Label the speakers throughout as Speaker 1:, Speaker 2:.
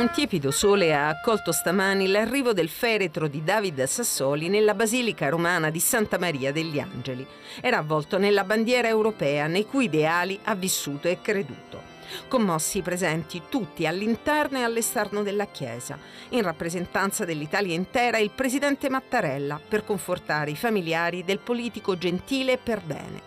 Speaker 1: Un tiepido sole ha accolto stamani l'arrivo del feretro di David Sassoli nella Basilica romana di Santa Maria degli Angeli. Era avvolto nella bandiera europea nei cui ideali ha vissuto e creduto. Commossi i presenti tutti all'interno e all'esterno della chiesa, in rappresentanza dell'Italia intera il presidente Mattarella per confortare i familiari del politico gentile per bene.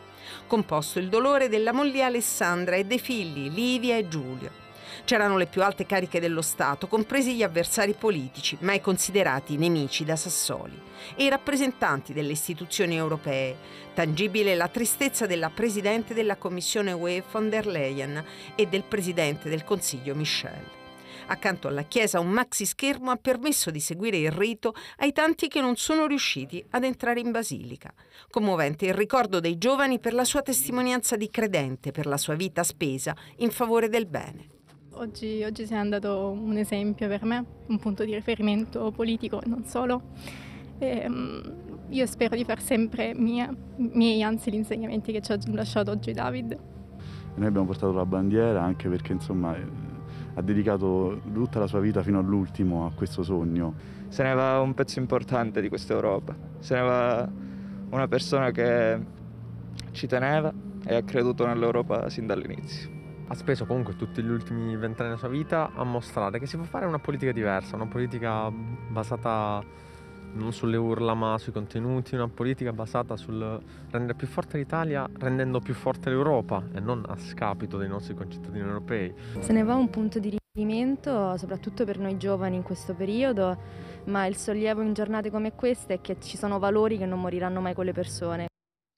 Speaker 1: Composto il dolore della moglie Alessandra e dei figli Livia e Giulio. C'erano le più alte cariche dello Stato, compresi gli avversari politici, mai considerati nemici da Sassoli, e i rappresentanti delle istituzioni europee. Tangibile la tristezza della Presidente della Commissione UE von der Leyen e del Presidente del Consiglio Michel. Accanto alla chiesa un maxi schermo ha permesso di seguire il rito ai tanti che non sono riusciti ad entrare in basilica. Commovente il ricordo dei giovani per la sua testimonianza di credente, per la sua vita spesa in favore del bene.
Speaker 2: Oggi, oggi sei andato un esempio per me, un punto di riferimento politico e non solo. E, um, io spero di far sempre mia, miei, anzi, gli insegnamenti che ci ha lasciato oggi David.
Speaker 3: Noi abbiamo portato la bandiera anche perché insomma ha dedicato tutta la sua vita fino all'ultimo a questo sogno.
Speaker 4: Se ne va un pezzo importante di questa Europa, se ne va una persona che ci teneva e ha creduto nell'Europa sin dall'inizio
Speaker 5: ha speso comunque tutti gli ultimi vent'anni della sua vita a mostrare che si può fare una politica diversa, una politica basata non sulle urla ma sui contenuti, una politica basata sul rendere più forte l'Italia rendendo più forte l'Europa e non a scapito dei nostri concittadini europei.
Speaker 6: Se ne va un punto di riferimento soprattutto per noi giovani in questo periodo, ma il sollievo in giornate come queste è che ci sono valori che non moriranno mai con le persone.